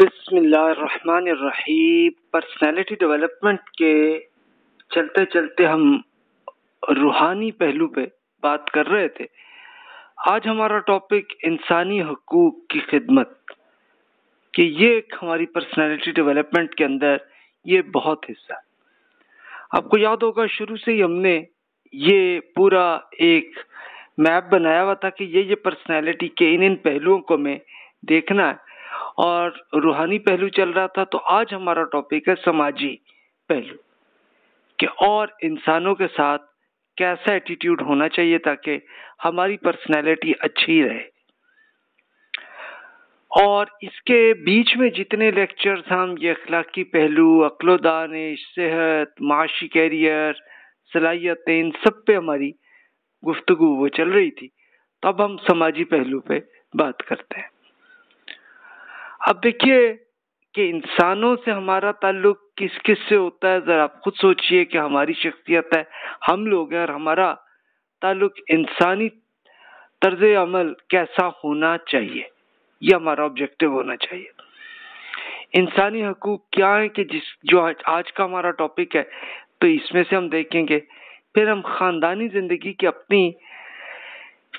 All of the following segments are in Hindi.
बिस्मिल्लाहिर्रहमानिर्रहीम। पर्सनालिटी डेवलपमेंट के चलते चलते हम रूहानी पहलू पे बात कर रहे थे। आज हमारा टॉपिक इंसानी हकूक की खिदमत, कि ये एक हमारी पर्सनालिटी डेवलपमेंट के अंदर ये बहुत हिस्सा आपको याद होगा, शुरू से ही हमने ये पूरा एक मैप बनाया हुआ था कि ये ये पर्सनालिटी के इन इन पहलुओं को हमें देखना है। और रूहानी पहलू चल रहा था तो आज हमारा टॉपिक है समाजी पहलू। कि और इंसानों के साथ कैसा एटीट्यूड होना चाहिए ताकि हमारी पर्सनैलिटी अच्छी रहे। और इसके बीच में जितने लेक्चर्स हम ये अखलाकी पहलू अक्लोदान सेहत, माशी कैरियर सलाहियतें, इन सब पे हमारी गुफ्तगु वो चल रही थी। तब हम समाजी पहलू पे बात करते हैं। अब देखिए कि इंसानों से हमारा ताल्लुक किस किस से होता है जरा आप खुद सोचिए कि हमारी शख्सियत है। हम लोग हैं और हमारा ताल्लुक इंसानी तर्ज अमल कैसा होना चाहिए यह हमारा ऑब्जेक्टिव होना चाहिए। इंसानी हकूक क्या है कि जिस जो आज, आज का हमारा टॉपिक है तो इसमें से हम देखेंगे फिर हम खानदानी ज़िंदगी की अपनी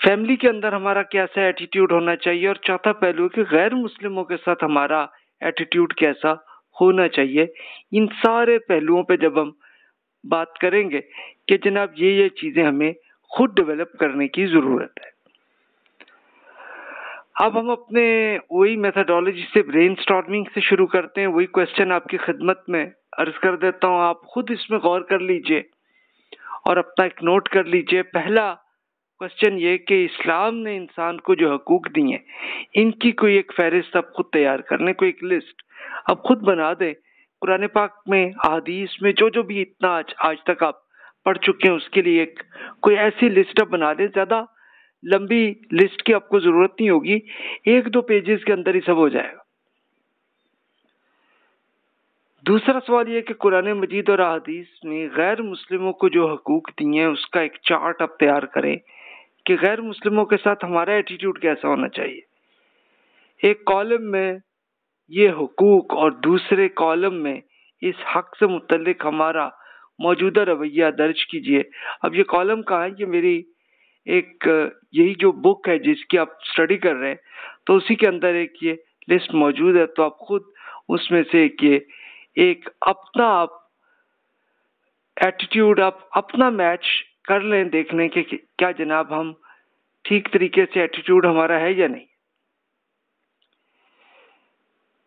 फैमिली के अंदर हमारा कैसा एटीट्यूड होना चाहिए और चौथा पहलू कि गैर मुस्लिमों के साथ हमारा एटीट्यूड कैसा होना चाहिए। इन सारे पहलुओं पे जब हम बात करेंगे कि जनाब ये ये चीज़ें हमें खुद डेवलप करने की ज़रूरत है। अब हम अपने वही मेथडोलॉजी से ब्रेन से शुरू करते हैं। वही क्वेश्चन आपकी खिदमत में अर्ज़ कर देता हूँ। आप खुद इसमें गौर कर लीजिए और अपना एक नोट कर लीजिए। पहला क्वेश्चन ये कि इस्लाम ने इंसान को जो हकूक दिए इनकी कोई एक फहरिस्त आप खुद तैयार कर लें, कोई एक लिस्ट। अब खुद बना दें, कुरान पाक में आदीस में, जो जो भी इतना आज आज तक आप पढ़ चुके हैं, उसके लिए एक कोई ऐसी लिस्ट आप बना दें, ज़्यादा लंबी लिस्ट की आपको ज़रूरत नहीं होगी, एक दो पेजेस के अंदर ही सब हो जाएगा। दूसरा सवाल ये कि कुरान मजीद और अदीस में गैर मुस्लिमों को जो हकूक दिए हैं, उसका एक चार्ट आप तैयार करें। कि गैर मुस्लिमों के साथ हमारा एटीट्यूड कैसा होना चाहिए? एक कॉलम में ये हकूक और दूसरे कॉलम में इस हक से मुतलिक हमारा मौजूदा रवैया दर्ज कीजिए। अब ये कॉलम कहाँ है? ये मेरी एक, यही जो बुक है जिसकी आप स्टडी कर रहे हैं तो उसी के अंदर एक ये लिस्ट मौजूद है। तो आप खुद उसमें से एक ये, एक अपना आप एटीट्यूड आप अपना मैच कर लें देख लें कि क्या जनाब हम ठीक तरीके से एटीट्यूड हमारा है या नहीं?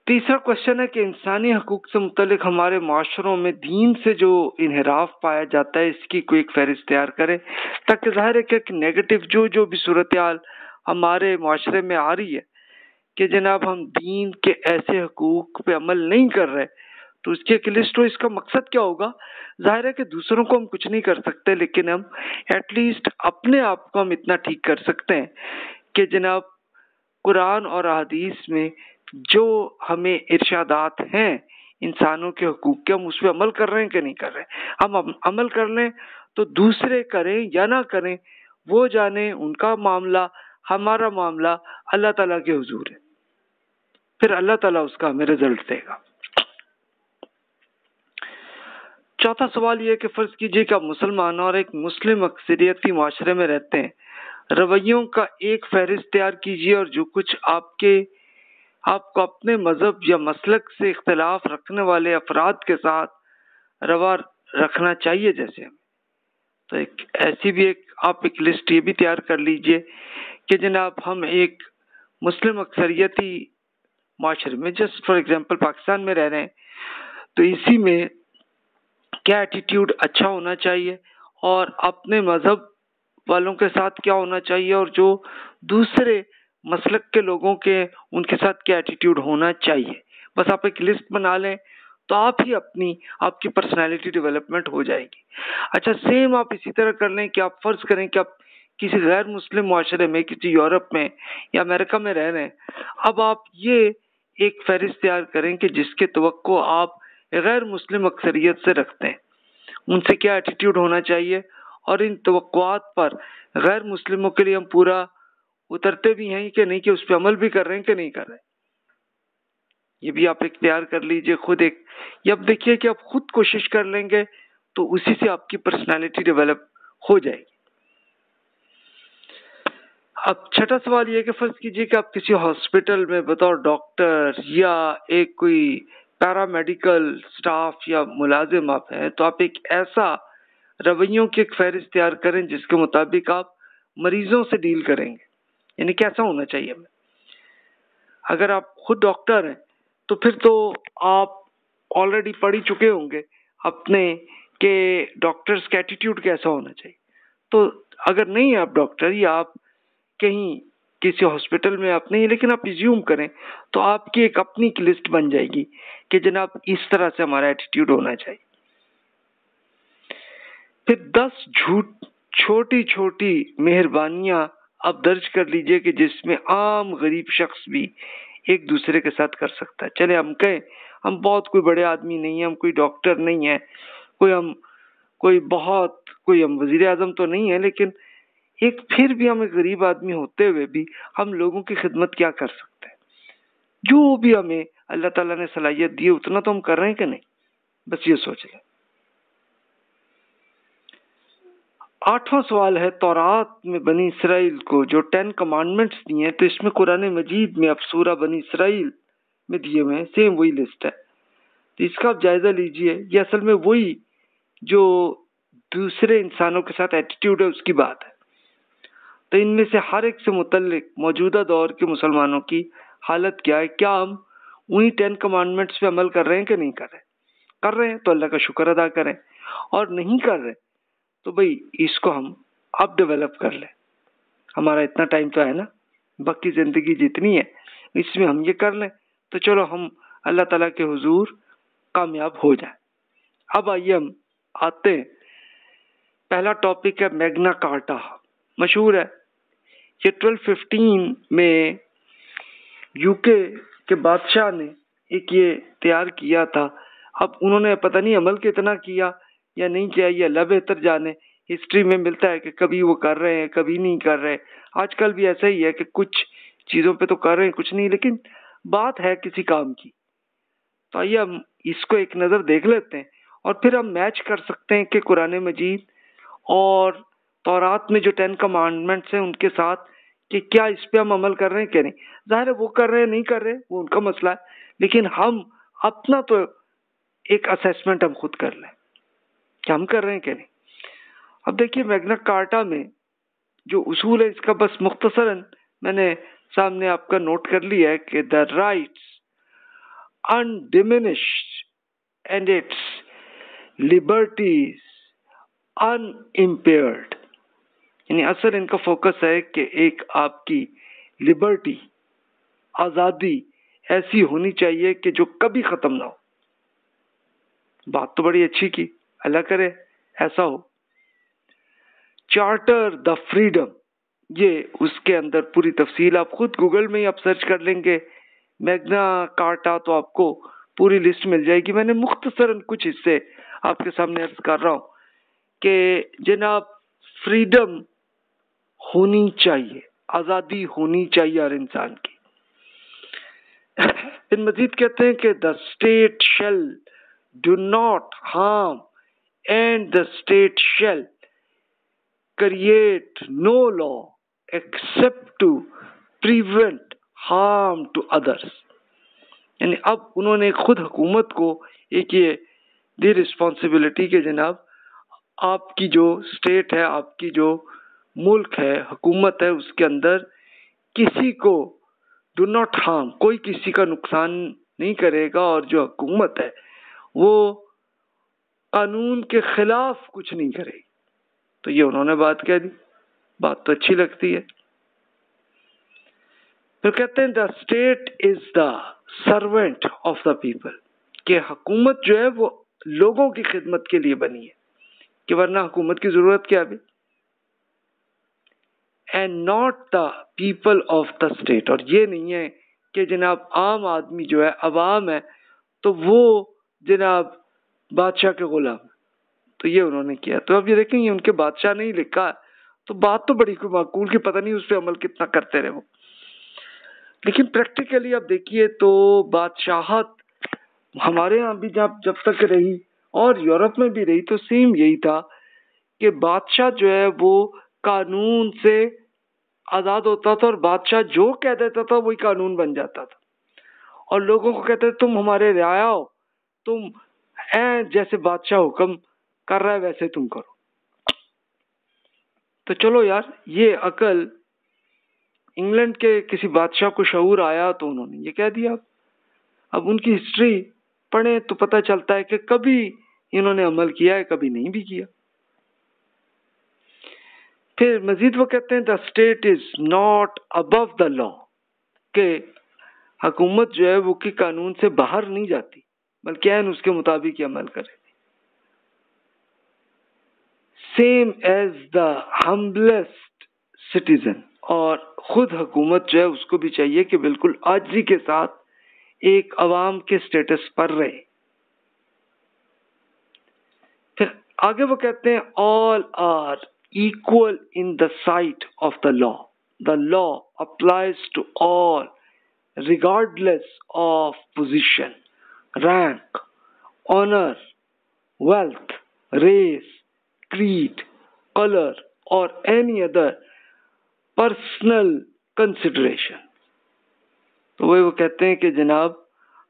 तीसरा क्वेश्चन है कि इंसानी हकूक से मुतलिक हमारे माशरों में दीन से जो इनहराफ पाया जाता है, इसकी कोई एक फहरिस्त तैयार करें। ताकि ज़ाहिर है कि नेगेटिव जो जो भी सूरत हमारे माशरे में आ रही है कि जनाब हम दीन के ऐसे हकूक पे अमल नहीं कर रहे। तो उसकी एक लिस्ट हो इसका मकसद क्या होगा? ज़ाहिर है कि दूसरों को हम कुछ नहीं कर सकते, लेकिन हम एटलीस्ट अपने आप को हम इतना ठीक कर सकते हैं कि जनाब, कुरान और अदीस में जो हमें इर्शादात हैं, इंसानों के हकूक के, हम उस पर अमल कर रहे हैं कि नहीं कर रहे हैं? हम अमल कर लें तो दूसरे करें या ना करें, वो जाने उनका मामला, हमारा मामला, अल्लाह ताला के हुजूर है। फिर अल्लाह ताला उसका हमें रिज़ल्ट देगा। चौथा सवाल ये कि फ़र्ज़ कीजिए कि आप मुसलमान और एक मुस्लिम अक्सरियती माशरे में रहते हैं। रवैयों का एक फहरिस्त तैयार कीजिए और जो कुछ आपके, आपको अपने मज़हब या मसलक से इख्तलाफ रखने वाले अफराद के साथ रवा रखना चाहिए जैसे। तो एक, ऐसी भी एक, आप एक लिस्ट ये भी तैयार कर लीजिए कि जनाब हम एक मुस्लिम अक्सरियती माशरे में, जस्ट फॉर एग्जांपल पाकिस्तान में रह रहे हैं तो इसी में क्या एटीट्यूड अच्छा होना चाहिए और अपने मज़हब वालों के साथ क्या होना चाहिए और जो दूसरे मसलक के लोगों के, उनके साथ क्या एटीट्यूड होना चाहिए। बस आप एक लिस्ट बना लें तो आप ही अपनी, आपकी पर्सनालिटी डेवलपमेंट हो जाएगी। अच्छा सेम आप इसी तरह कर लें कि आप फ़र्ज़ करें कि आप किसी गैर मुस्लिम माशरे में, किसी यूरोप में या अमेरिका में रह रहे हैं। अब आप ये एक फहरिस्त तैयार करें कि जिसके तो आप गैर मुस्लिम अक्सरियत से रखते हैं। उनसे क्या एटीट्यूड होना चाहिए? और इन तो पर गैर मुस्लिमों के लिए हम पूरा उतरते भी हैं कि नहीं, कि उस पर अमल भी कर रहे हैं कि नहीं कर रहे ये भी आप इख्तियार कर लीजिए खुद एक। ये अब देखिए कि आप खुद कोशिश कर लेंगे तो उसी से आपकी पर्सनालिटी डेवलप हो जाएगी। अब छठा सवाल ये कि फ़र्ज़ कीजिए कि आप किसी हॉस्पिटल में बतौर डॉक्टर या एक कोई पैरामेडिकल स्टाफ या मुलाजिम आप हैं तो आप एक ऐसा रवैयों की एक फहरिस्त तैयार करें जिसके मुताबिक आप मरीजों से डील करेंगे। यानी कैसा होना चाहिए हमें। अगर आप खुद डॉक्टर हैं तो फिर तो आप ऑलरेडी पढ़ ही चुके होंगे अपने के डॉक्टर्स का एटीट्यूड कैसा होना चाहिए। तो अगर नहीं आप डॉक्टर या आप कहीं किसी हॉस्पिटल में आप नहीं, लेकिन आप रिज्यूम करें तो आपकी एक अपनी लिस्ट बन जाएगी कि जनाब इस तरह से हमारा एटीट्यूड होना चाहिए। फिर दस झूठ छोटी छोटी मेहरबानियाँ आप दर्ज कर लीजिए कि जिसमें आम गरीब शख्स भी एक दूसरे के साथ कर सकता है। चले, हम कहें, हम बहुत कोई बड़े आदमी नहीं है, हम कोई डॉक्टर नहीं है, कोई हम, कोई बहुत, कोई हम वज़ीर आज़म तो नहीं है, लेकिन एक फिर भी हम एक गरीब आदमी होते हुए भी हम लोगों की खिदमत क्या कर सकते हैं? जो भी हमें अल्लाह ताला ने सलाहियत दी, उतना तो हम कर रहे हैं कि नहीं? बस ये सोच लें। आठवां सवाल है, तौरात में बनी इसराइल को जो टेन कमांडमेंट्स दिए हैं तो इसमें कुरान मजीद में अब सूरा बनी इसराइल में दिए हुए हैं, सेम वही लिस्ट है। तो इसका आप जायजा लीजिए, ये असल में वही जो दूसरे इंसानों के साथ एटीट्यूड है, उसकी बात है। तो इनमें से हर एक से मुतलिक मौजूदा दौर के मुसलमानों की हालत क्या है? क्या हम उन्हीं टेन कमांडमेंट्स पे अमल कर रहे हैं कि नहीं कर रहे? कर रहे हैं तो अल्लाह का शुक्र अदा करें। और नहीं कर रहे तो भाई इसको हम अब डेवलप कर लें। हमारा इतना टाइम तो है ना? बाकी ज़िंदगी जितनी है, इसमें हम ये कर लें। तो चलो हम अल्लाह ताला के हुजूर कामयाब हो जाए। अब आइए हम आते हैं। पहला टॉपिक है मैग्ना कार्टा। मशहूर है। ये ट्वेल्व फिफ्टीन में यूके के बादशाह ने एक ये तैयार किया था। अब उन्होंने पता नहीं अमल कितना किया या नहीं किया, ये अल्लाह बेहतर जाने। हिस्ट्री में मिलता है कि कभी वो कर रहे हैं, कभी नहीं कर रहे। आजकल भी ऐसा ही है कि कुछ चीज़ों पे तो कर रहे हैं, कुछ नहीं, लेकिन बात है किसी काम की। तो आइए हम इसको एक नज़र देख लेते हैं और फिर हम मैच कर सकते हैं कि कुरान मजीद और तौरात में जो टेन कमांडमेंट्स हैं उनके साथ कि क्या इस पे हम अमल कर रहे हैं क्या नहीं? ज़ाहिर है वो कर रहे हैं, नहीं कर रहे हैं, वो उनका मसला है। लेकिन हम अपना तो एक असेसमेंट हम खुद कर लें क्या हम कर रहे हैं क्या नहीं। अब देखिए मैग्ना कार्टा में जो उसूल है, इसका बस मुख्तसरन मैंने सामने आपका नोट कर लिया है कि the rights undiminished and its liberties unimpaired यानी असल इनका फोकस है कि एक आपकी लिबर्टी आज़ादी ऐसी होनी चाहिए कि जो कभी ख़त्म ना हो। बात तो बड़ी अच्छी की, अल्लाह करे, ऐसा हो। चार्टर द फ्रीडम ये उसके अंदर पूरी तफसील आप खुद गूगल में ही आप सर्च कर लेंगे। मैग्ना कार्टा तो आपको पूरी लिस्ट मिल जाएगी। मैंने मुख्तसरन कुछ हिस्से आपके सामने अर्ज़ कर रहा हूँ कि जनाब फ्रीडम होनी चाहिए। आज़ादी होनी चाहिए हर इंसान की। फिर मजीद कहते हैं कि the state shall do not harm and the state shall create no law except to prevent harm to others यानी अब उन्होंने खुद हुकूमत को एक ये दी रिस्पॉन्सिबिलिटी के जनाब, आपकी जो स्टेट है, आपकी जो मुल्क है, हुकूमत है, उसके अंदर किसी को डू नॉट हार्म कोई किसी का नुकसान नहीं करेगा और जो हुकूमत है, वो कानून के खिलाफ कुछ नहीं करेगी। तो ये उन्होंने बात कह दी। बात तो अच्छी लगती है। फिर कहते हैं the state is the servant of the people कि हुकूमत जो है, वो लोगों की खिदमत के लिए बनी है। कि वरना हुकूमत की ज़रूरत क्या अभी and not the people of the state और ये नहीं है कि जनाब आम आदमी जो है अवाम है तो वो जनाब बादशाह के गुलाम तो ये उन्होंने किया। तो अब ये देखेंगे उनके बादशाह नहीं लिखा तो बात तो बड़ी माकूल की, पता नहीं उस पर अमल कितना करते रहे वो। लेकिन प्रैक्टिकली आप देखिए तो बादशाहत हमारे यहाँ भी जब जब तक रही, और यूरोप में भी रही तो सेम यही था कि बादशाह जो है वो कानून से आज़ाद होता था और बादशाह जो कह देता था वही कानून बन जाता था। और लोगों को कहते थे, तुम हमारे रियाया हो तुम है जैसे बादशाह हुक्म कर रहा है, वैसे तुम करो। तो चलो यार, ये अकल इंग्लैंड के किसी बादशाह को शूर आया तो उन्होंने ये कह दिया। अब उनकी हिस्ट्री पढ़े तो पता चलता है कि कभी इन्होंने अमल किया है, कभी नहीं भी किया। फिर मजीद वो कहते हैं the state is not above the law के हकूमत जो है वो की कानून से बाहर नहीं जाती, बल्कि एन उसके मुताबिक अमल करे। Same as the humblest citizen और खुद हुकूमत जो है उसको भी चाहिए कि बिल्कुल आजी के साथ एक अवाम के स्टेटस पर रहे। फिर आगे वो कहते हैं all are equal in the sight of the law the law applies to all regardless of position rank honour wealth race creed, color, or any other personal consideration तो वही वो कहते हैं कि जनाब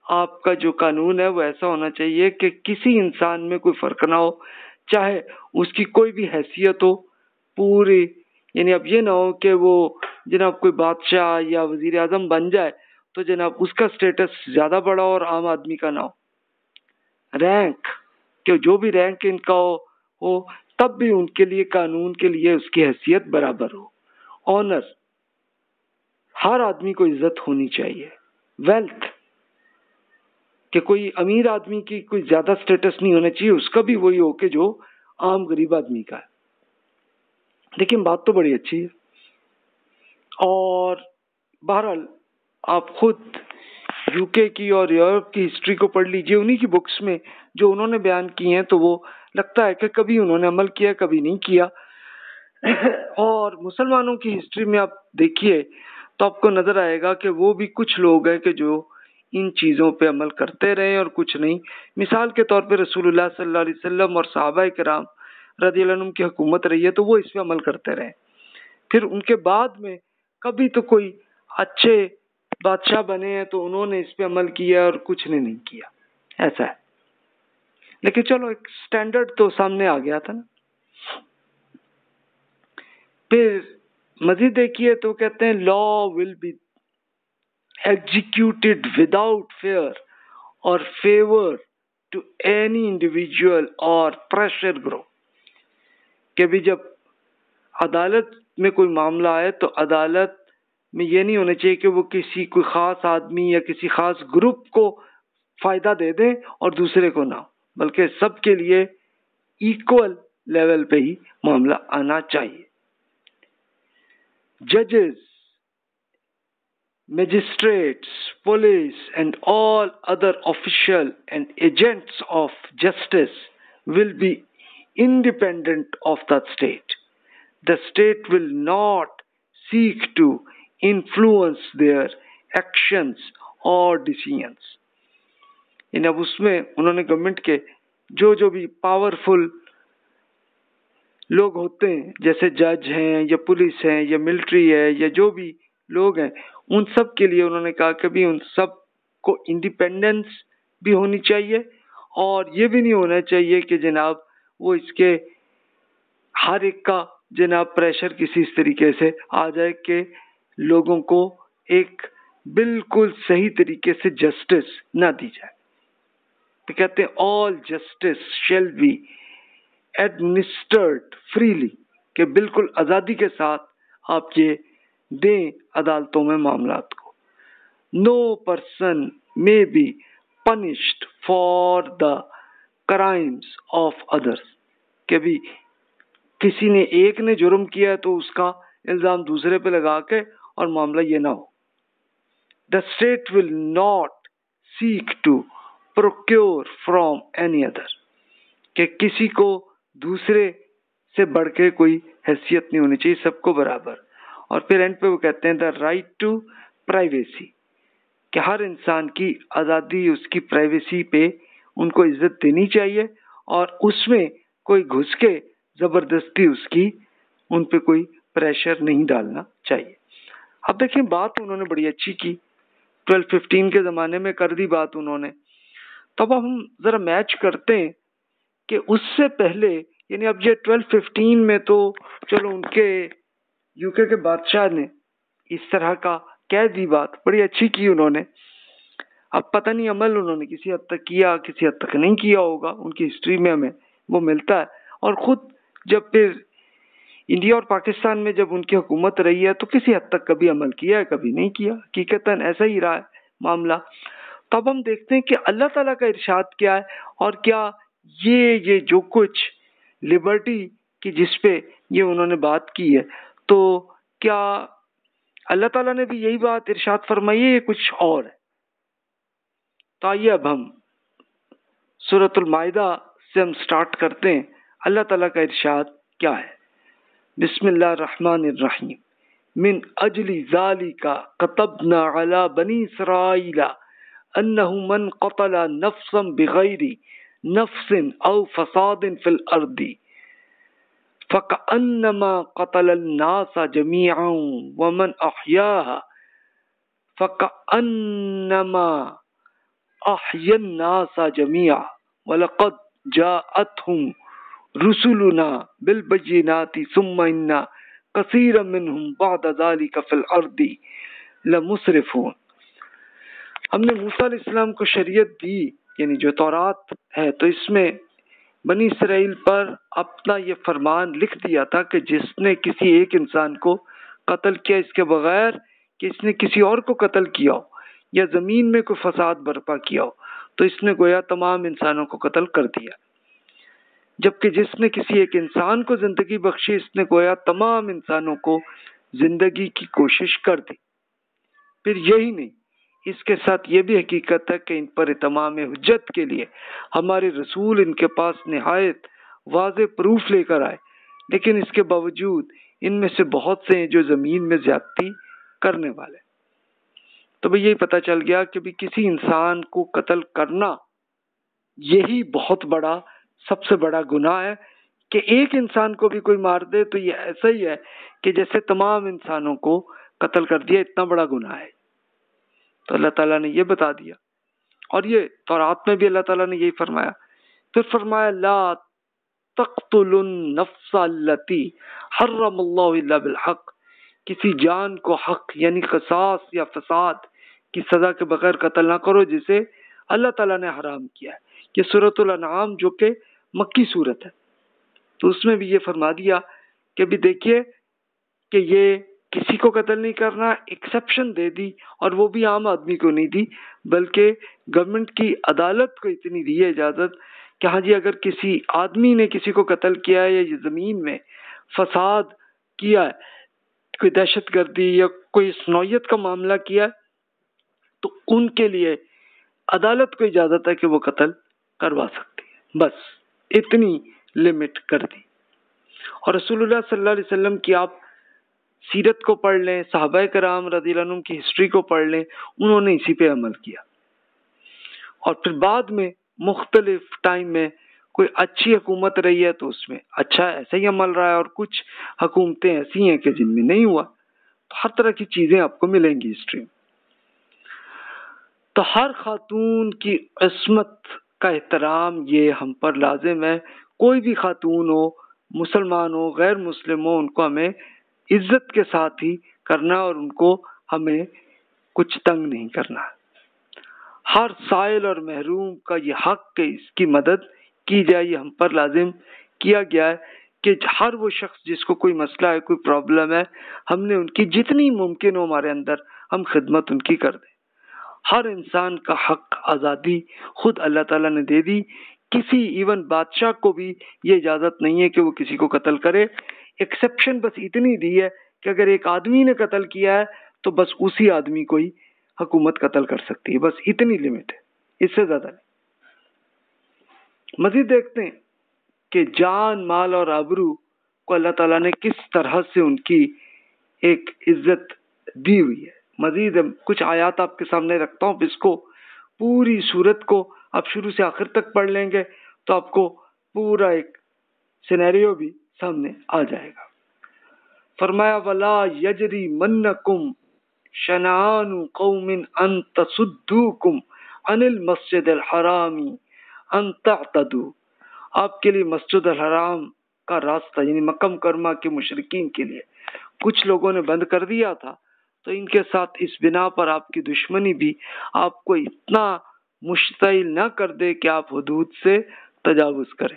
आपका जो कानून है वो ऐसा होना चाहिए कि किसी इंसान में कोई फ़र्क ना हो चाहे उसकी कोई भी हैसियत हो पूरी, यानी अब ये ना हो कि वो जनाब कोई बादशाह या वज़ीर आज़म बन जाए तो जनाब उसका स्टेटस ज़्यादा बड़ा और आम आदमी का ना हो। रैंक कि जो भी रैंक इनका हो हो, तब भी उनके लिए, कानून के लिए उसकी हैसियत बराबर हो। ऑनर हर आदमी को इज़्ज़त होनी चाहिए। वेल्थ कि कोई अमीर आदमी की कोई ज़्यादा स्टेटस नहीं होना चाहिए, उसका भी वही हो कि जो आम गरीब आदमी का है। लेकिन बात तो बड़ी अच्छी है। और बहरहाल, आप खुद यूके की और यूरोप की हिस्ट्री को पढ़ लीजिए। उन्हीं की बुक्स में जो उन्होंने बयान की हैं तो वो लगता है कि कभी उन्होंने अमल किया, कभी नहीं किया। और मुसलमानों की हिस्ट्री में आप देखिए तो आपको नज़र आएगा कि वो भी कुछ लोग हैं कि जो इन चीज़ों पे अमल करते रहे और कुछ नहीं। मिसाल के तौर पे रसूलुल्लाह सल्लल्लाहु अलैहि वसल्लम और सहाबा कराम रदी की हुकूमत रही है तो वो इसमें अमल करते रहे। फिर उनके बाद में कभी तो कोई अच्छे बादशाह बने हैं तो उन्होंने इस पर अमल किया और कुछ ने नहीं किया। ऐसा है। लेकिन चलो, एक स्टैंडर्ड तो सामने आ गया था ना। फिर मजीद देखिए तो कहते हैं law will be executed without fear और फेवर टू एनी इंडिविजुअल और प्रेशर ग्रो कि भी जब अदालत में कोई मामला आए तो अदालत में ये नहीं होना चाहिए कि वो किसी कोई खास आदमी या किसी खास ग्रुप को फ़ायदा दे दें और दूसरे को ना बल्कि सबके लिए इक्वल लेवल पे ही मामला आना चाहिए। जजेस magistrates, police, and all other official and agents of justice will be independent of the state. The state will not seek to influence their actions or decisions. इन अब उसमें उन्होंने गवर्नमेंट के जो जो भी पावरफुल लोग होते हैं, जैसे जज हैं, या पुलिस है, या मिलिट्री है, या जो भी लोग हैं, उन सब के लिए उन्होंने कहा कि भी उन सबको इंडिपेंडेंस भी होनी चाहिए और ये भी नहीं होना चाहिए कि जनाब वो इसके हर एक का जनाब प्रेशर किसी इस तरीके से आ जाए कि लोगों को एक बिल्कुल सही तरीके से जस्टिस ना दी जाए। तो कहते हैं all justice shall be administered freely कि बिल्कुल आज़ादी के साथ आप ये दें अदालतों में मामला को। No person may be punished for the crimes of others के भी किसी ने एक ने जुर्म किया तो उसका इल्ज़ाम दूसरे पे लगा के और मामला ये ना हो। The state will not seek to procure from any other कि किसी को दूसरे से बढ़ के कोई हैसियत नहीं होनी चाहिए, सबको बराबर। और फिर एंड पे वो कहते हैं द राइट टू प्राइवेसी कि हर इंसान की आज़ादी उसकी प्राइवेसी पे उनको इज़्ज़त देनी चाहिए और उसमें कोई घुस के ज़बरदस्ती उसकी उन पे कोई प्रेशर नहीं डालना चाहिए। अब देखिए, बात उन्होंने बड़ी अच्छी की। ट्वेल्व फिफ्टीन के ज़माने में कर दी बात उन्होंने। तब अब हम ज़रा मैच करते हैं कि उससे पहले, यानी अब ये ट्वेल्व फिफ्टीन में तो चलो उनके यूके के बादशाह ने इस तरह का कह दी बात बड़ी अच्छी की उन्होंने। अब पता नहीं अमल उन्होंने किसी हद तक किया, किसी हद तक नहीं किया होगा। उनकी हिस्ट्री में हमें वो मिलता है। और खुद जब फिर इंडिया और पाकिस्तान में जब उनकी हुकूमत रही है तो किसी हद तक कभी अमल किया है, कभी नहीं किया। हकीकतन ऐसा ही रहा है मामला। तो अब हम देखते हैं कि अल्लाह ताला का इरशाद क्या है और क्या ये ये जो कुछ लिबर्टी की जिस पे ये उन्होंने बात की है तो क्या अल्लाह ताला ने भी यही बात इरशाद फरमाई है ये कुछ और है? तो आइए अब हम सूरतुल मायदा से हम स्टार्ट करते हैं। अल्लाह ताला का इरशाद क्या है? बिस्मिल्लाहमान मिन अजली जाली का कतबना अला बनी सरा अन्नहु मन कतला नफसम बिगैरी नफसिन औ फसादिन फिल अर्दी। फ़कअन्नमा कतल नासा जमीआ वमन अहयाहा। फ़कअन्नमा हमने इस्लाम को शरीयत दी यानी जो तौरात है तो इसमें बनी इसराइल पर अपना ये फरमान लिख दिया था कि जिसने किसी एक इंसान को कत्ल किया इसके बगैर कि इसने किसी और को कत्ल किया हो या ज़मीन में कोई फसाद बर्पा किया हो तो इसने गोया तमाम इंसानों को कत्ल कर दिया। जबकि जिसने किसी एक इंसान को ज़िंदगी बख्शी, इसने गोया तमाम इंसानों को ज़िंदगी की कोशिश कर दी। फिर यही नहीं, इसके साथ ये भी हकीकत है कि इन पर तमाम हजत के लिए हमारे रसूल इनके पास नहायत वाज प्रूफ लेकर आए। लेकिन इसके बावजूद इनमें से बहुत से हैं जो ज़मीन में ज्यादती करने वाले तो भाई यही पता चल गया कि भी किसी इंसान को कत्ल करना यही बहुत बड़ा, सबसे बड़ा गुनाह है कि एक इंसान को भी कोई मार दे तो ये ऐसा ही है कि जैसे तमाम इंसानों को कत्ल कर दिया, इतना बड़ा गुनाह है। तो अल्लाह ताला ने ये बता दिया। और ये तौरात में भी अल्लाह ताला ने यही फरमाया। फिर फरमाया, ला तख्तुलती हर्रमल्लाहक किसी जान को हक, यानी कसास या फसाद की सजा के बगैर कत्ल ना करो, जिसे अल्लाह ताला ने हराम किया है। ये सूरतुल अनाम जो कि मक्की सूरत है। तो उसमें भी ये फरमा दिया कि अभी देखिए कि ये किसी को कत्ल नहीं करना एक्सेप्शन दे दी और वो भी आम आदमी को नहीं दी, बल्कि गवर्नमेंट की अदालत को इतनी दी है इजाज़त कि हाँ जी, अगर किसी आदमी ने किसी को कत्ल किया है या ज़मीन में फसाद किया है, कोई दहशत गर्दी या कोई स्नोयत का मामला किया है तो उनके लिए अदालत को इजाज़त है कि वो कत्ल करवा सकती है। बस, इतनी लिमिट कर दी। और रसूलुल्लाह सल्लल्लाहु अलैहि वसल्लम की आप सीरत को पढ़ लें साहब कराम रदी की हिस्ट्री को पढ़ लें, उन्होंने इसी पे अमल किया। और फिर बाद में मुख्तलिफ़ टाइम में कोई अच्छी हुकूमत रही है तो उसमें अच्छा ऐसा ही अमल रहा है और कुछ हुकूमतें ऐसी हैं कि जिनमें नहीं हुआ। तो हर तरह की चीज़ें आपको मिलेंगी हिस्ट्री में तो हर खातून की इसमत का एहतराम ये हम पर लाजिम है। कोई भी खातून हो, मुसलमान हो, गैर मुस्लिम हो, उनको हमें इज़्ज़त के साथ ही करना और उनको हमें कुछ तंग नहीं करना। हर साइल और महरूम का ये हक है इसकी मदद की जाए, ये हम पर लाजिम किया गया है कि हर वो शख्स जिसको कोई मसला है, कोई प्रॉब्लम है, हमने उनकी जितनी मुमकिन हो हमारे अंदर, हम खिदमत उनकी कर दें। हर इंसान का हक आज़ादी खुद अल्लाह ताला ने दे दी। किसी इवन बादशाह को भी ये इजाज़त नहीं है कि वो किसी को कत्ल करे। एक्सेप्शन बस इतनी दी है कि अगर एक आदमी ने कत्ल किया है तो बस उसी आदमी को ही हुकूमत कत्ल कर सकती है। बस इतनी लिमिट है। इससे ज़्यादा नहीं। मजीद देखते हैं कि जान, माल और आबरू को अल्लाह ताला ने किस तरह से उनकी एक इज़्ज़त दी हुई है। मजीद कुछ आयात आपके सामने रखता हूँ, इसको पूरी सूरत को आप शुरू से आखिर तक पढ़ लेंगे तो आपको पूरा एक सिनेरियो भी सामने आ जाएगा। फरमाया, वला यजरी मन्नकुम शनानु कौमिन अन तसुद्दूकुम अनिल मस्जिद हरामी अन तदू आपके लिए मस्जिद हराम का रास्ता, यानी मक्कम कर्मा के मुशरकिन के लिए। कुछ लोगों ने बंद कर दिया था तो इनके साथ इस बिना पर आपकी दुश्मनी भी आपको इतना मुश्तिल न कर दे कि आप हदूद से तजावुज करें।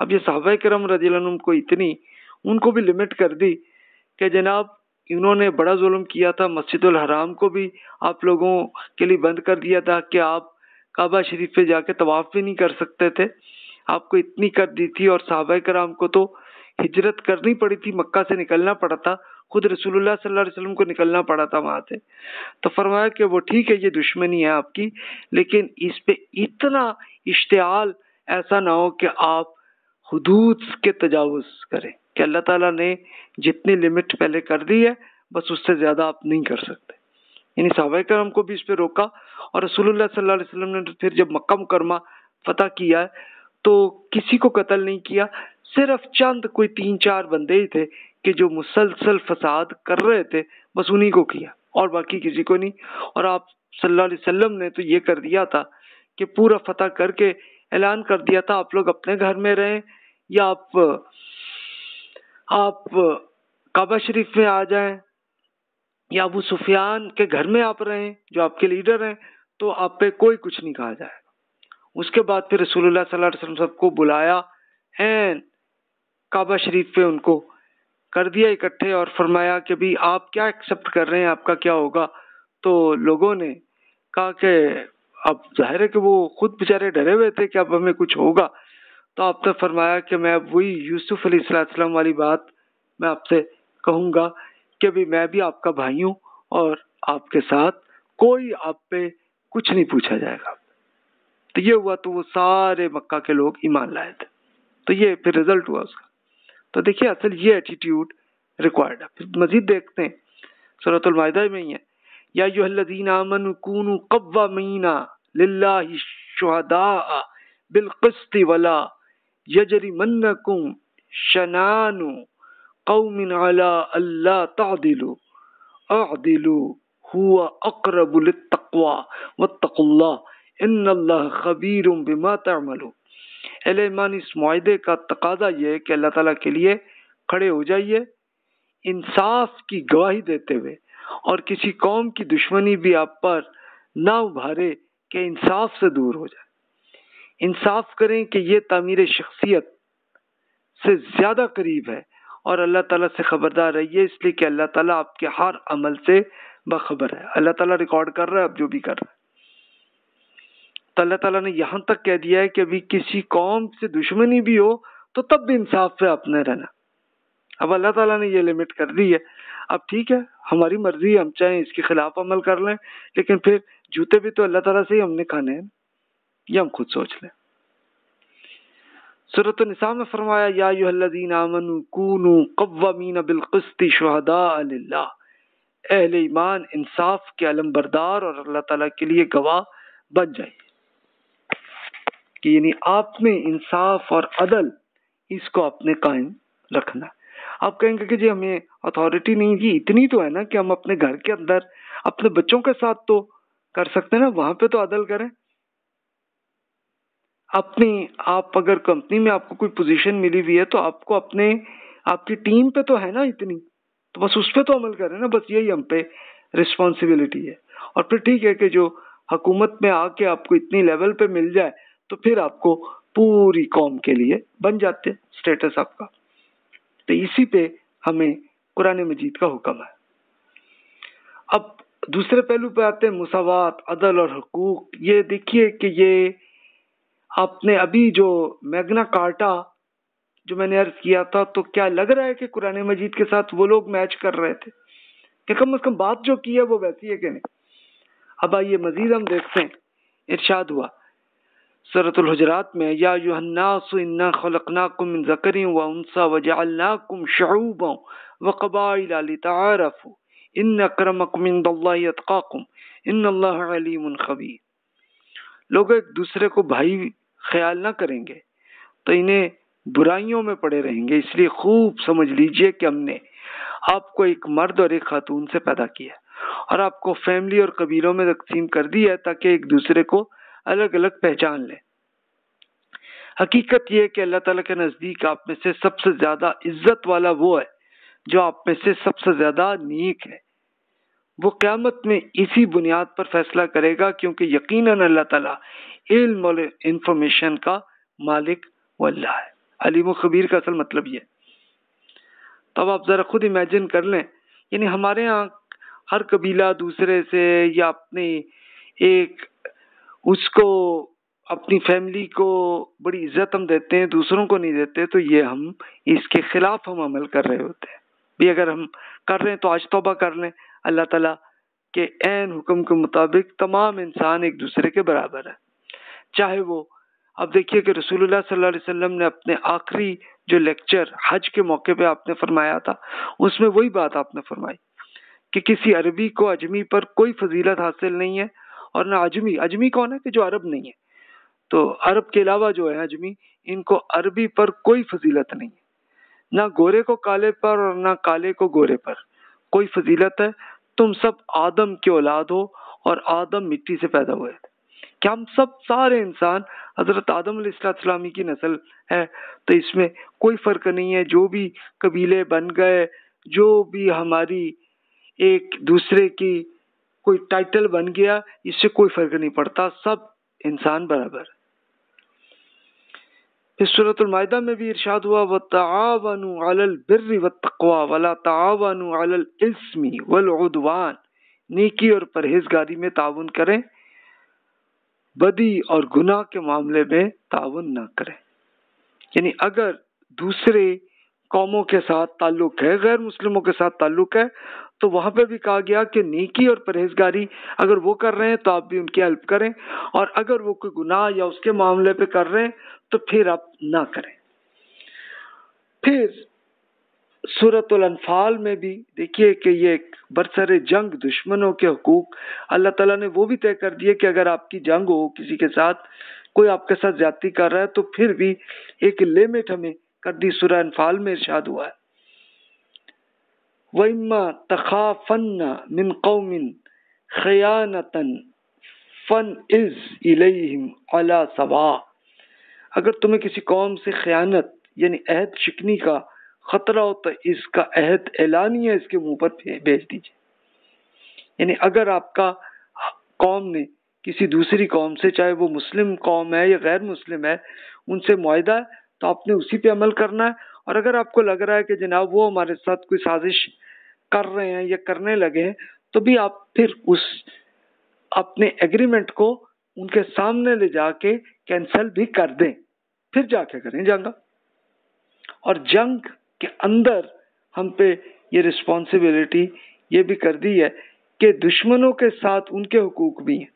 अब ये साहब करम रज़ी को इतनी, उनको भी लिमिट कर दी कि जनाब इन्होंने बड़ा जुल्म किया था मस्जिद हराम को भी आप लोगों के लिए बंद कर दिया था कि आप काबा शरीफ पे जाके तवाफ भी नहीं कर सकते थे। आपको इतनी कर दी थी और साहब कराम को तो हिजरत करनी पड़ी थी, मक्का से निकलना पड़ा था। खुद रसूलुल्लाह सल्लल्लाहु अलैहि वसल्लम को निकलना पड़ा था वहाँ से। तो फरमाया कि वो ठीक है, ये दुश्मनी है आपकी, लेकिन इस पे इतना इश्तेहाल ऐसा ना हो कि आप हदूद के तजावुज करें कि अल्लाह ताला ने जितनी लिमिट पहले कर दी है, बस उससे ज़्यादा आप नहीं कर सकते। यानी साहब करम को भी इस पे रोका और रसूलुल्लाह सल्लल्लाहु अलैहि वसल्लम ने फिर जब मक्का मुकरमा फतह किया है तो किसी को कत्ल नहीं किया, सिर्फ़ चंद, कोई तीन चार बंदे ही थे कि जो मुसलसल फसाद कर रहे थे, बस उन्हीं को किया और बाकी किसी को नहीं। और आप सल्लल्लाहु अलैहि वसल्लम ने तो ये कर दिया था कि पूरा फतह करके ऐलान कर दिया था, आप लोग अपने घर में रहें या आप आप काबा शरीफ में आ जाएँ या अबू सुफियान के घर में आप रहें, जो आपके लीडर हैं तो आप पे कोई कुछ नहीं कहा जाएगा। उसके बाद फिर रसूलुल्लाह सल्लल्लाहु अलैहि वसल्लम सबको बुलाया एन काबा शरीफ पे उनको कर दिया इकट्ठे और फरमाया कि भाई आप क्या एक्सेप्ट कर रहे हैं? आपका क्या होगा? तो लोगों ने कहा कि अब ज़ाहिर है कि वो खुद बेचारे डरे हुए थे कि अब हमें कुछ होगा। तो आपने फरमाया कि मैं अब वही यूसुफ अलैहिस्सलाम वाली बात मैं आपसे कहूँगा कि भी मैं भी आपका भाई हूँ और आपके साथ कोई आप पे कुछ नहीं पूछा जाएगा। तो ये हुआ तो वो सारे मक्का के लोग ईमान लाए थे। तो ये फिर रिज़ल्ट हुआ उसका। तो देखिए असल ये एटीट्यूड रिक्वायर्ड है। फिर मजीद देखते हैं। सूरतुल मायदा में ही है। या युहल्लजीन आमनु कूनु कव्वामीना लिल्लाहि शुहदा बिल क़िस्ति वला यजरी यजरिमन्नकुम शनानु कौमिन अला अल्ला तादिलु। अदिलु हुआ अक़रबु लित्तक़वा। वत्तक़ुल्लाह। इन्नल्लाह खबीरुम बिमा तअमलू ईमान इस माहे का तकाजा ये है कि अल्लाह ताला के लिए खड़े हो जाइए, इंसाफ की गवाही देते हुए। और किसी कौम की दुश्मनी भी आप पर ना उभारे कि इंसाफ से दूर हो जाए। इंसाफ करें कि ये तामीर शख्सियत से ज़्यादा करीब है। और अल्लाह ताला से खबरदार रहिए, इसलिए कि अल्लाह ताला आपके हर अमल से बखबर है। अल्लाह ताला रिकॉर्ड कर रहा है अब जो भी कर रहा है। अल्लाह ताला ने यहाँ तक कह दिया है कि अभी किसी कौम से दुश्मनी भी हो तो तब भी इंसाफ पे अपने रहना। अब अल्लाह ताला ने ये लिमिट कर दी है। अब ठीक है, हमारी मर्ज़ी हम चाहें इसके खिलाफ अमल कर लें, लेकिन फिर जूते भी तो अल्लाह ताला से ही हमने खाने हैं, ये हम खुद सोच लें। सूरत निसा में फरमाया, या युहल्लदीन आमनु कूनु कव्वामीन बिल क़िस्ति शुहदा ईमान, इंसाफ के अलम बरदार और अल्लाह ताला के लिए गवाह बन जाइए कि यानी आप में इंसाफ और अदल इसको अपने कायम रखना आप कहेंगे कि जी हमें अथॉरिटी नहीं की इतनी तो है ना कि हम अपने घर के अंदर, अपने बच्चों के साथ तो कर सकते हैं ना, वहाँ पे तो अदल करें। अपनी, आप अगर कंपनी में आपको कोई पोजीशन मिली हुई है तो आपको अपने, आपकी टीम पे तो है ना इतनी। तो बस उस पर तो अमल करें ना, बस यही हम पे रिस्पॉन्सिबिलिटी है। और फिर ठीक है कि जो हुकूमत में आके आपको इतनी लेवल पे मिल जाए तो फिर आपको पूरी कौम के लिए बन जाते स्टेटस आपका। तो इसी पे हमें कुरान मजीद का हुक्म है। अब दूसरे पहलू पे आते हैं, मुसावात, अदल और हकूक। ये देखिए कि ये आपने अभी जो मैग्ना कार्टा जो मैंने अर्ज़ किया था तो क्या लग रहा है कि कुरान मजीद के साथ वो लोग मैच कर रहे थे? कि कम अज कम बात जो की है वो वैसी है कि नहीं? अब आइए मजीद हम देखते हैं, इर्शाद हुआ। सूरतुल हुजरात में या युहन्नास इन्ना खलकनाकुम मिन ज़करिन व उनसा व जअलनाकुम शुऊबा व क़बाइल लितआरफू इन अक्रमकुम इन अलीम खबीर लोग एक दूसरे को भाई ख्याल ना करेंगे तो इन्हें बुराइयों में पड़े रहेंगे। इसलिए खूब समझ लीजिए कि हमने आपको एक मर्द और एक खातून से पैदा किया और आपको फैमिली और कबीलों में तकसीम कर दी है ताकि एक दूसरे को अलग अलग पहचान लें। हकीकत यह कि अल्लाह ताला के नज़दीक आप में से सबसे ज़्यादा इज़्ज़त वाला वो है, जो आप में से सबसे ज़्यादा नीक है। वो क़यामत में इसी बुनियाद पर फैसला करेगा, क्योंकि यकीनन अल्लाह ताला इल्म और इंफॉर्मेशन का मालिक वो अल्लाह है। अलीम खबीर का असल मतलब ये तब आप ज़रा खुद इमेजिन कर लें, यानी हमारे यहाँ हर कबीला दूसरे से या अपने एक उसको, अपनी फैमिली को बड़ी इज़्ज़त हम देते हैं, दूसरों को नहीं देते तो ये हम, इसके खिलाफ हम अमल कर रहे होते हैं। भी अगर हम कर रहे हैं तो आज तोबा कर लें। अल्लाह ताला के एन हुक्म के मुताबिक तमाम इंसान एक दूसरे के बराबर है। चाहे वो अब देखिए कि रसूलुल्लाह सल्लल्लाहु अलैहि वसल्लम ने अपने आखिरी जो लेक्चर हज के मौके पे आपने फरमाया था, उसमें वही बात आपने फरमाई कि किसी अरबी को अजमी पर कोई फजीलत हासिल नहीं है। और ना अजमी। अजमी कौन है कि जो अरब नहीं है? तो अरब के अलावा जो है अजमी, इनको अरबी पर कोई फजीलत नहीं है। ना गोरे को काले पर और ना काले को गोरे पर कोई फजीलत है। तुम सब आदम के औलाद हो और आदम मिट्टी से पैदा हुए थे। क्या हम सब सारे इंसान हज़रत आदम इस्लामी की नस्ल है? तो इसमें कोई फ़र्क नहीं है। जो भी कबीले बन गए, जो भी हमारी एक दूसरे की कोई टाइटल बन गया, इससे कोई फ़र्क नहीं पड़ता, सब इंसान बराबर। इस सूरतुल मायदा में भी इरशाद हुआ व तावनु अलल बिर्रि व तकवा वला तावनु अलल इस्मी वल उदवान नेकी और परहेजगारी में ताउन करें, बदी और गुनाह के मामले में ताउन ना करें। यानी अगर दूसरे कौमों के साथ ताल्लुक है, गैर मुस्लिमों के साथ ताल्लुक है। तो वहाँ पे भी कहा गया कि नेकी और परहेजगारी अगर वो कर रहे हैं तो आप भी उनकी हेल्प करें और अगर वो कोई गुनाह या उसके मामले पे कर रहे हैं तो फिर आप ना करें। फिर सूरत अनफाल में भी देखिए कि ये एक बरसर जंग दुश्मनों के हकूक, अल्लाह ताला ने वो भी तय कर दिए कि अगर आपकी जंग हो, किसी के साथ कोई आपके साथ ज़्यादा कर रहा है तो फिर भी एक लिमिट हमें कर दी सूरह अनफाल में इरशाद हुआ है। वइमा तखाफन्ना मिन कौमिन खयानतन फन इज़ इलेहिम अला सवा। अगर तुम्हें किसी कौम से खयानत, यानी अहद शिकनी का खतरा हो तो इसका अहद ऐलानिया इसके मुँह पर भेज दीजिए। यानी अगर आपका कौम ने किसी दूसरी कौम से, चाहे वो मुस्लिम कौम है या गैर मुस्लिम है, उनसे मुआदा है तो आपने उसी पे अमल करना है। और अगर आपको लग रहा है कि जनाब वो हमारे साथ कोई साजिश कर रहे हैं या करने लगे हैं तो भी आप फिर उस अपने एग्रीमेंट को उनके सामने ले जाके कैंसिल भी कर दें। फिर जाके करें जंग। और जंग के अंदर हम पे ये रिस्पॉन्सिबिलिटी ये भी कर दी है कि दुश्मनों के साथ उनके हकूक भी हैं।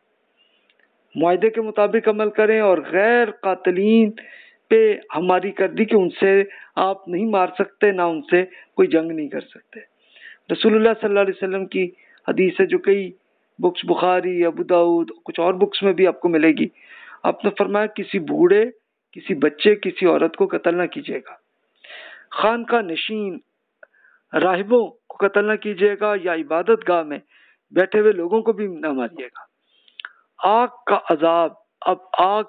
मुआदे के मुताबिक अमल करें और गैर कातलीन पे हमारी कर दी कि उनसे आप नहीं मार सकते, ना उनसे कोई जंग नहीं कर सकते। रसूलुल्लाह सल्लल्लाहु अलैहि वसल्लम की हदीस है जो कई बुक्स, बुखारी, अबू दाऊद, कुछ और बुक्स में भी आपको मिलेगी। आपने फरमाया, किसी बूढ़े, किसी बच्चे, किसी औरत को कत्ल ना कीजिएगा। खान का नशीन राहिबों को कत्ल ना कीजिएगा या इबादत गाह में बैठे हुए लोगों को भी ना मारिएगा। आग का अजाब, अब आग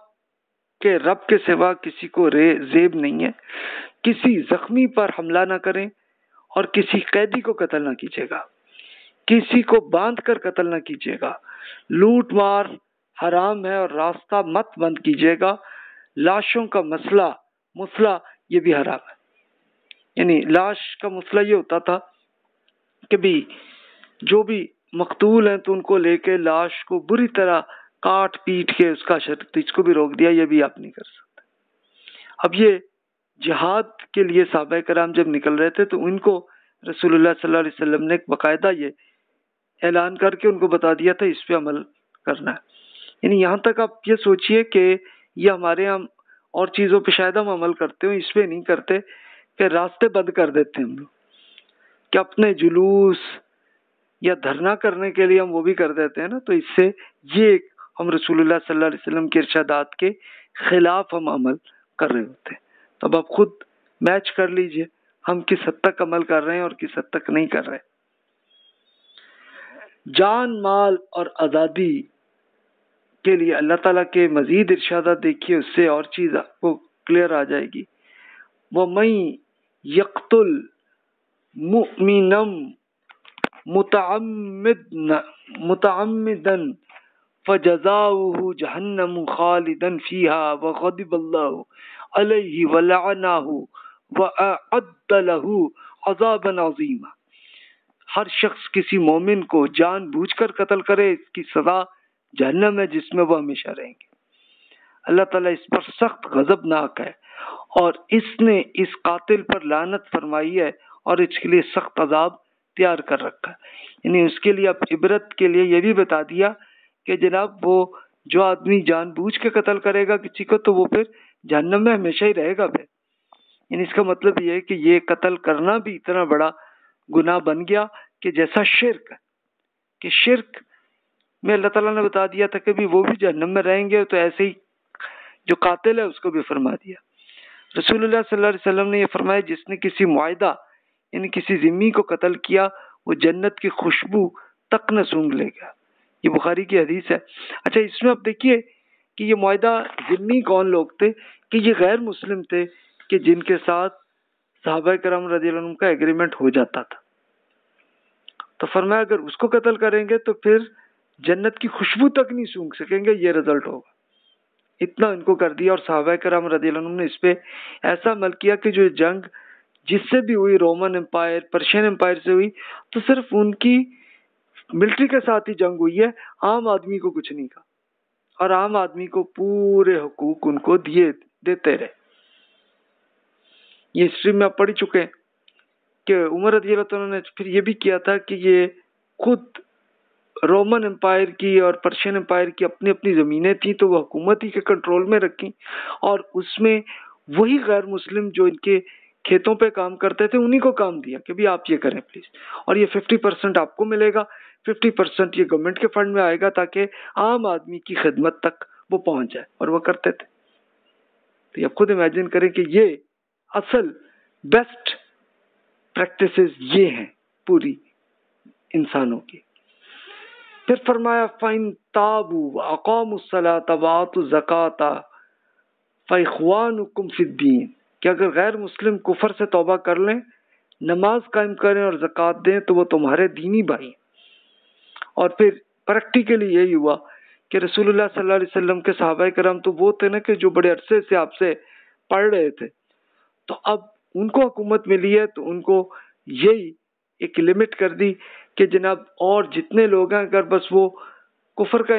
के रब के सिवा किसी को रे, जेब नहीं है। किसी जख्मी पर हमला ना करें और किसी कैदी को कत्ल ना कीजिएगा। किसी को बाँध कर कत्ल ना कीजिएगा। लूट मार हराम है और रास्ता मत बंद कीजिएगा। लाशों का मसला मसला, ये भी हराम है। यानी लाश का मसला ये होता था कि भी जो भी मकतूल हैं तो उनको लेके लाश को बुरी तरह काट पीट के उसका शर्त इसको भी रोक दिया, ये भी आप नहीं कर सकते। अब ये जिहाद के लिए साहब कराम जब निकल रहे थे तो उनको रसूलुल्लाह सल्लल्लाहु अलैहि वसल्लम ने बाकायदा ये ऐलान करके उनको बता दिया था, इस पर अमल करना है। यानी यहाँ तक आप ये सोचिए कि ये हमारे यहाँ और चीज़ों पर शायद हम अमल करते हो, इस पे नहीं करते कि रास्ते बंद कर देते हम लोग। कि अपने जुलूस या धरना करने के लिए हम वो भी कर देते हैं ना तो इससे ये हम रसूलुल्लाह सल्लल्लाहु अलैहि वसल्लम के इरशादात के खिलाफ हम अमल कर रहे होते हैं। तो अब आप खुद मैच कर लीजिए, हम किस हद तक अमल कर रहे हैं और किस हद तक नहीं कर रहे। जान, माल और आज़ादी के लिए अल्लाह ताला के मजीद इर्शादा देखिए, उससे और चीज़ आपको क्लियर आ जाएगी। वो मई यकतुल मुमिनम मुतअम्मिदन फजजाउहु जहन्नम खालिदन फीहा व अलैहि व लअनाहु व अअद्द अज़ाबन अज़ीमा हर शख्स किसी मोमिन को जानबूझकर कत्ल करे, इसकी सजा जहन्नम है, जिसमें वो हमेशा रहेंगे। अल्लाह ताला इस पर सख्त गजबनाक है और इसने इस कातिल पर लानत फरमाई है और इसके लिए सख्त अजाब तैयार कर रखा है। यानी उसके लिए, अब इबरत के लिए ये भी बता दिया कि जनाब वो जो आदमी जानबूझ के कत्ल करेगा किसी को तो वो फिर जहन्नम में हमेशा ही रहेगा फिर। यानी इसका मतलब ये है कि ये कत्ल करना भी इतना बड़ा गुनाह बन गया कि जैसा शिरक, कि शिरक में अल्लाह ताला ने बता दिया था कि भी वो भी जहन्नम में रहेंगे तो ऐसे ही जो कातिल है उसको भी फरमा दिया। रसूलुल्लाह सल्लल्लाहु अलैहि वसल्लम ने ये फरमाया, जिसने किसी मुआदा यानी किसी जिम्मी को कत्ल किया, वो जन्नत की खुशबू तक न सूंघ लेगा। ये बुखारी की हदीस है। अच्छा इसमें आप देखिए कि ये मुआदा जिम्मी कौन लोग थे कि ये गैर मुस्लिम थे कि जिनके साथ साहबा करम रज़ी का एग्रीमेंट हो जाता था। तो फरमाया, अगर उसको कत्ल करेंगे तो फिर जन्नत की खुशबू तक नहीं सूंघ सकेंगे, ये रिज़ल्ट होगा। इतना इनको कर दिया और साहबा कराम रदी ने इस पे ऐसा अमल किया कि जो जंग जिससे भी हुई, रोमन एम्पायर, पर्शियन एम्पायर से हुई तो सिर्फ़ उनकी मिलिट्री के साथ ही जंग हुई है। आम आदमी को कुछ नहीं कहा। और आम आदमी को पूरे हकूक उनको दिए, देते रहे। ये हिस्ट्री में आप पढ़ चुके कि उमर रदी ने फिर ये भी किया था कि ये खुद रोमन एम्पायर की और पर्शियन एम्पायर की अपनी अपनी ज़मीनें थी तो वो हुकूमत ही के कंट्रोल में रखी। और उसमें वही गैर मुस्लिम जो इनके खेतों पे काम करते थे, उन्हीं को काम दिया कि भी आप ये करें प्लीज़ और ये फिफ्टी परसेंट आपको मिलेगा। फिफ्टी परसेंट ये गवर्नमेंट के फंड में आएगा ताकि आम आदमी की खिदमत तक वो पहुँच जाए। और वो करते थे। तो आप खुद इमेजिन करें कि ये असल बेस्ट प्रैक्टिसेस ये हैं पूरी इंसानों की। फिर फरमाया, फ़ाइन ताबू अकामसलात ज़क़ाता फ़ैखवानुकुम फिद्दीन कि अगर गैर मुस्लिम कुफर से तोबा कर लें, नमाज़ कायम करें और ज़क़़त दें तो वो तुम्हारे दीनी भाई और फिर प्रैक्टिकली यही हुआ कि रसूलुल्लाह सल्लल्लाहु अलैहि वसल्लम के सहाबा करम तो वो थे ना कि जो बड़े अरसे से आपसे पढ़ रहे थे। तो अब उनको हुकूमत मिली है तो उनको यही एक लिमिट कर दी कि जनाब और जितने लोग हैं, अगर बस वो कुफर का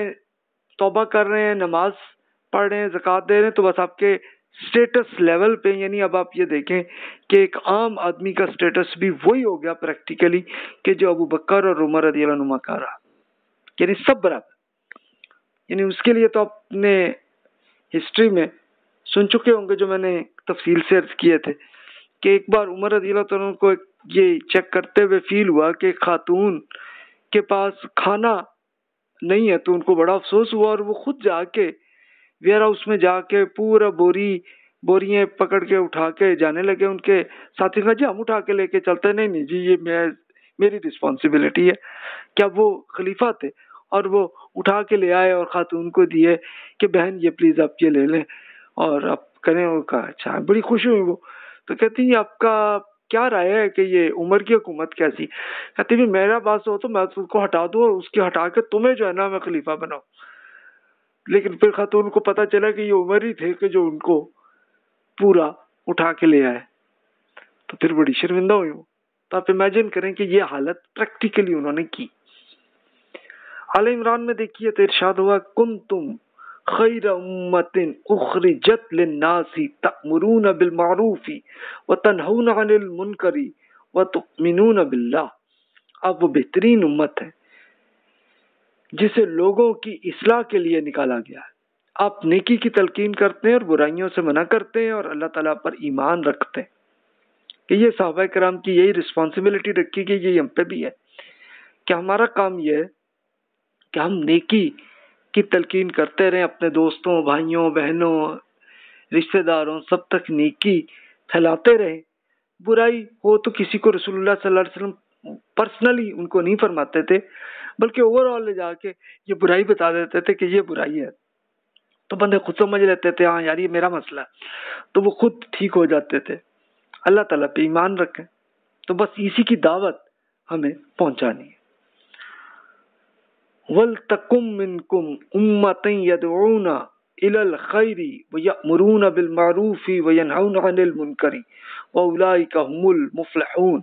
तोबा कर रहे हैं, नमाज़ पढ़ रहे हैं, जक़ात दे रहे हैं तो बस आपके स्टेटस लेवल पे यानी अब आप ये देखें कि एक आम आदमी का स्टेटस भी वही हो गया प्रैक्टिकली कि जो अबू बकर और उमर रदी का रहा। यानी सब बराबर। यानी उसके लिए तो आपने हिस्ट्री में सुन चुके होंगे जो मैंने तफसील से अर्ज़ किए थे कि एक बार उमर रदी को ये चेक करते हुए फील हुआ कि खातून के पास खाना नहीं है तो उनको बड़ा अफसोस हुआ और वो खुद जाके वेयर हाउस में जाके पूरा बोरी, बोरियाँ पकड़ के उठा के जाने लगे। उनके साथी का जी, हम उठा के लेके चलते नहीं नहीं, जी, ये मैं, मेरी रिस्पॉन्सिबिलिटी है। क्या वो खलीफा थे? और वो उठा के ले आए और खातून को दिए कि, बहन, ये प्लीज़ आप ये ले लें। और आप करें उनका अच्छा बड़ी खुशी हुई वो। तो कहती है आपका क्या राय है कि ये उम्र की हुकूमत कैसी? कहती, भी मेरा बात हो तो मैं उसको हटा दूँ और उसके हटा के तुम्हें जो है ना मैं खलीफा बनाऊ। लेकिन फिर खातून को पता चला कि ये उम्र ही थे कि जो उनको पूरा उठा के ले आए। तो फिर बड़ी शर्मिंदा हुई वो। तो आप इमेजिन करें कि ये हालत प्रैक्टिकली उन्होंने की। आल इमरान में देखिए तो इर्शाद हुआ कुन तुम खैर उम्मतिन उखरिजत लिन्नासी तअमुरून बिल मारूफी व तनहून अनिल मुनकरी व तुमिनून बिल्लाह। अब वो बेहतरीन उम्मत है, जिसे लोगों की इसलाह के लिए निकाला गया है। आप नेकी की तलकीन करते हैं और बुराइयों से मना करते हैं और अल्लाह ताला पर ईमान रखते हैं। कि ये साहबा कराम की यही रिस्पॉन्सिबिलिटी रखी गई ये हम पे भी है। कि हमारा काम यह है कि हम नेकी की तलकीन करते रहें अपने दोस्तों, भाइयों, बहनों, रिश्तेदारों, सब तक नेकी फैलाते रहें। बुराई हो तो किसी को रसूलुल्लाह सल्लल्लाहु अलैहि वसल्लम पर्सनली उनको नहीं फरमाते थे, बल्कि ओवरऑल ले जाके ये बुराई बता देते थे कि ये बुराई है। तो बंदे खुद समझ लेते थे हाँ यार, ये मेरा मसला है। तो वो खुद ठीक हो जाते थे। अल्लाह ताला पे ईमान रखें। तो बस इसी की दावत हमें पहुंचानी है। वल तकुम मिनकुम उम्मतन यदऊना इलल खैरी व यअमुरून बिल मारूफी व यनहौन अनिल मुनकरी व उलाइका हुमुल मुफलहून।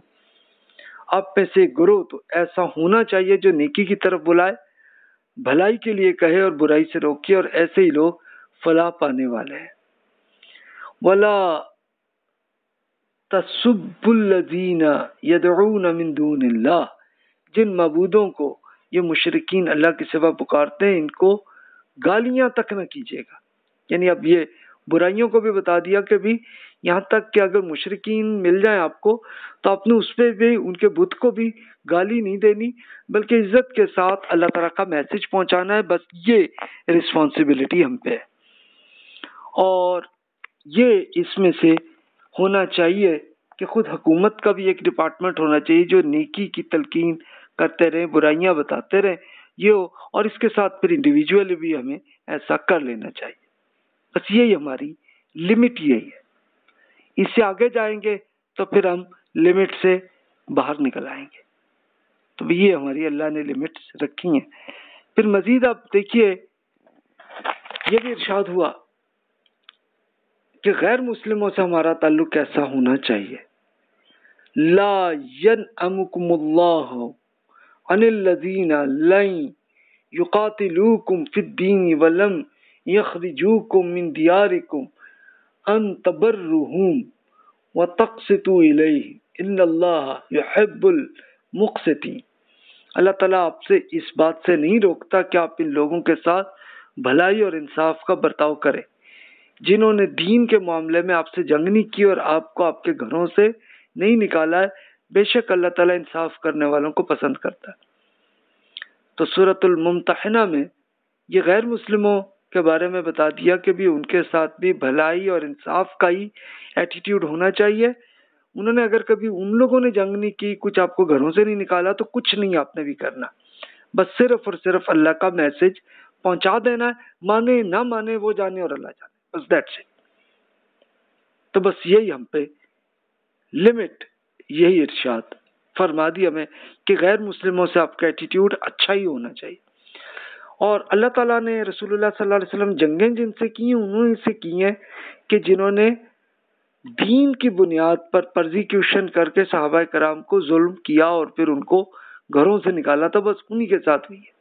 आप में से गुरु तो ऐसा होना चाहिए जो नेकी की तरफ़ बुलाए, भलाई के लिए कहे और बुराई से रोके और ऐसे ही लोग फला पाने वाले हैं। वला तसुबुल्लजीना यदऊन मिन दूनिल्लाह, जिन मबूदों को ये मुशरकिन अल्लाह के सिवा पुकारते हैं, इनको गालियाँ तक न कीजिएगा। यानी अब ये बुराइयों को भी बता दिया कि भी यहाँ तक कि अगर मुशरकिन मिल जाए आपको तो आपने उस पर भी, उनके बुत को भी गाली नहीं देनी, बल्कि इज़्ज़त के साथ अल्लाह तला का मैसेज पहुंचाना है, बस ये रिस्पॉन्सिबिलिटी हम पे है। और ये इसमें से होना चाहिए कि खुद हुकूमत का भी एक डिपार्टमेंट होना चाहिए, जो नेकी की तलकीन करते रहे, बुराइयाँ बताते रहे, ये हो। और इसके साथ फिर इंडिविजुअली भी हमें ऐसा कर लेना चाहिए। बस यही हमारी लिमिट यही है। इससे आगे जाएँगे तो फिर हम लिमिट से बाहर निकल आएँगे। तो ये हमारी अल्लाह ने लिमिट रखी हैं। फिर मजीद आप देखिए, ये भी इर्शाद हुआ कि गैर मुस्लिमों से हमारा ताल्लुक कैसा होना चाहिए। ला यन अमुकुमुल्लाह अल्लाह आपसे इस बात से नहीं रोकता कि आप इन लोगों के साथ भलाई और इंसाफ का बर्ताव करें। जिन्होंने दीन के मामले में आपसे जंग नहीं की और आपको आपके घरों से नहीं निकाला है बेशक अल्लाह ताला इंसाफ करने वालों को पसंद करता है। तो सूरतुल मुमतहना में ये गैर मुस्लिमों के बारे में बता दिया कि भी उनके साथ भी भलाई और इंसाफ का ही एटीट्यूड होना चाहिए। उन्होंने अगर कभी उन लोगों ने जंग नहीं की, कुछ आपको घरों से नहीं निकाला तो कुछ नहीं आपने भी करना। बस सिर्फ़ और सिर्फ़ अल्लाह का मैसेज पहुँचा देना है। माने ना माने वो जाने और अल्लाह जाने। बस दैट्स इट तो बस यही हम पे लिमिट यही इर्शाद। फरमा दी हमें कि गैर मुस्लिमों से आपका एटीट्यूड अच्छा ही होना चाहिए। और अल्लाह ताला ने रसूलुल्लाह सल्लल्लाहु अलैहि वसल्लम जंगें जिनसे की हैं उन्होंने से की हैं कि जिन्होंने दीन की बुनियाद पर परजिक्यूशन करके साहबा कराम को जुल्म किया और फिर उनको घरों से निकाला था बस उन्हीं के साथ हुई है।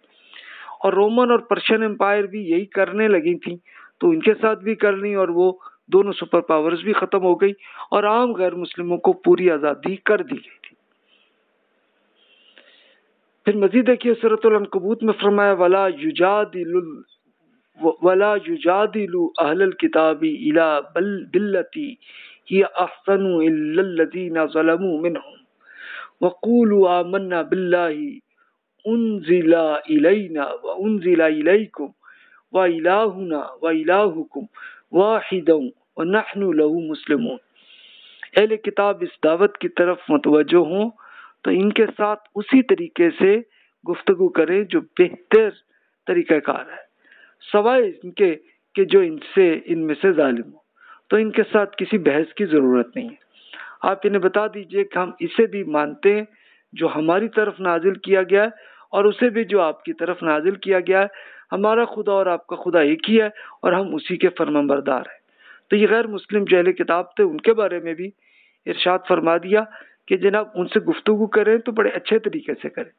और रोमन और पर्शियन एम्पायर भी यही करने लगी थी तो इनके साथ भी करनी और वो दोनों सुपर पावर्स भी खत्म हो गई और आम गैर मुस्लिमों को पूरी आज़ादी कर दी गई थी। फिर मजीद देखिए सूरतुलकबूत में फरमाया, वला युजादिलुल वला युजादिलु किताबी इला बल ही अहसनु ज़लमू मिनहुम वक़ूलु आमन्ना बिल्लाहि इलैना व इलैकुम व इलाहुना व इलाहुकुम वाहिदन, व नहनु लहु मुस्लिमून। अहले किताब इस दावत की तरफ़ मतवजो हों तो इनके साथ उसी तरीके से गुफ्तगु करें जो बेहतर तरीक़ाकार है। सवाए इनके कि जो इनसे, इनमें से जालिम हो तो इनके साथ किसी बहस की ज़रूरत नहीं है। आप इन्हें बता दीजिए कि हम इसे भी मानते हैं, जो हमारी तरफ़ नाजिल किया गया है, और उसे भी जो आपकी तरफ़ नाजिल किया गया है हमारा खुदा और आपका खुदा एक ही है और हम उसी के फरमबरदार हैं। तो ये गैर मुस्लिम जहल किताब थे, उनके बारे में भी इरशाद फरमा दिया कि जनाब उनसे गुफ्तु करें तो बड़े अच्छे तरीके से करें।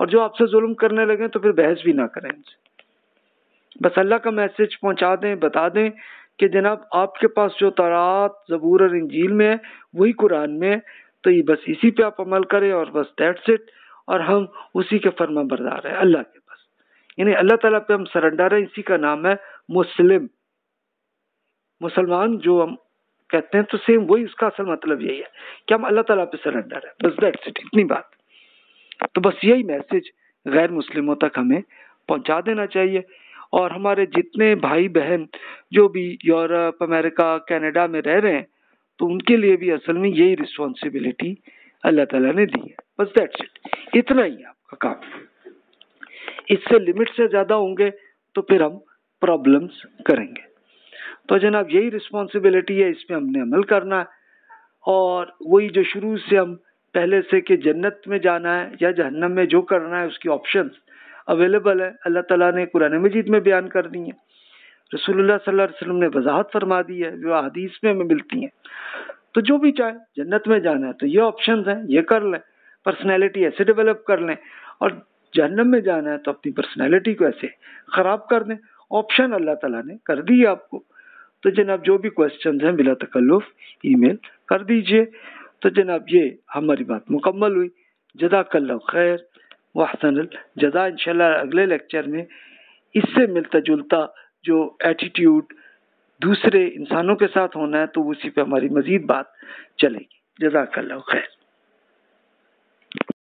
और जो आपसे जुल्म करने लगे तो फिर बहस भी ना करें उनसे। बस अल्लाह का मैसेज पहुँचा दें, बता दें कि जनाब आपके पास जो तरात, जबूर और इंजील में है, वही कुरान में है। तो ये बस इसी पे आप अमल करें और बस दैट्स इट और हम उसी के फर्मा बरदार है। अल्लाह के यानी अल्लाह ताला पे हम सरेंडर है, इसी का नाम है मुस्लिम। मुसलमान जो हम कहते हैं तो सेम वही, उसका असल मतलब यही है कि हम अल्लाह ताला पे सरेंडर है। बस दैट्स इट इतनी बात। तो बस यही मैसेज गैर मुस्लिमों तक हमें पहुँचा देना चाहिए। और हमारे जितने भाई बहन जो भी यूरोप, अमेरिका, कनाडा में रह रहे हैं तो उनके लिए भी असल में यही रिस्पॉन्सिबिलिटी अल्लाह ताला ने दी है। बस दैट्स इट इतना ही आपका काम। इससे लिमिट से ज़्यादा होंगे तो फिर हम प्रॉब्लम्स करेंगे। तो जनाब, यही रिस्पॉन्सिबिलिटी है, इसमें हमने अमल करना है। और वही जो शुरू से हम पहले से कि जन्नत में जाना है या जहन्नम में जो करना है, उसकी ऑप्शंस अवेलेबल है। अल्लाह ताला ने कुरान मजीद में बयान कर दी है। रसूलुल्लाह सल्लल्लाहु अलैहि वसल्लम ने वजाहत फरमा दी है, जो हदीस में हमें मिलती हैं। तो जो भी चाहे, जन्नत में जाना है तो ये ऑप्शन हैं, ये कर लें। पर्सनैलिटी ऐसे डेवलप कर लें। और जहन्नम में जाना है तो अपनी पर्सनैलिटी को ऐसे खराब कर दें। ऑप्शन अल्लाह ताला ने कर दी आपको। तो जनाब, जो भी क्वेश्चन हैं, बिला तकल्लुफ ईमेल कर दीजिए। तो जनाब, ये हमारी बात मुकम्मल हुई। जदाकल्ला खैर। वहसन जदा इंशाल्लाह अगले लेक्चर में इससे मिलता जुलता जो एटीट्यूड दूसरे इंसानों के साथ होना है तो उसी पे हमारी मजीद बात चलेगी। जजाकल्ला खैर।